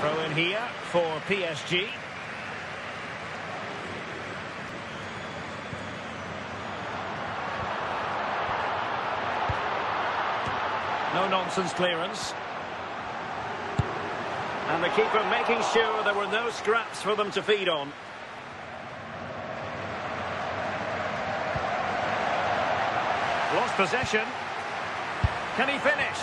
Throw in here for PSG. No-nonsense clearance. And the keeper making sure there were no scraps for them to feed on. Lost possession. Can he finish?